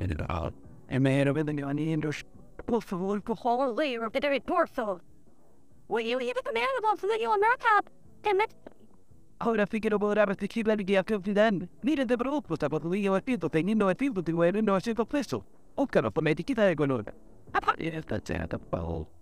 General. E mero vedo ani indosh. Por favor, por favor, leer the David Porso. Will you leave the man about the you America? Damn it. Ora I no morava te chi lagi a confidan. Mira de grupo sta por lì o finto teniendo e finto di guerra no sempre presso. O cara po me di chi dai con ora. Apa esta it. da pau.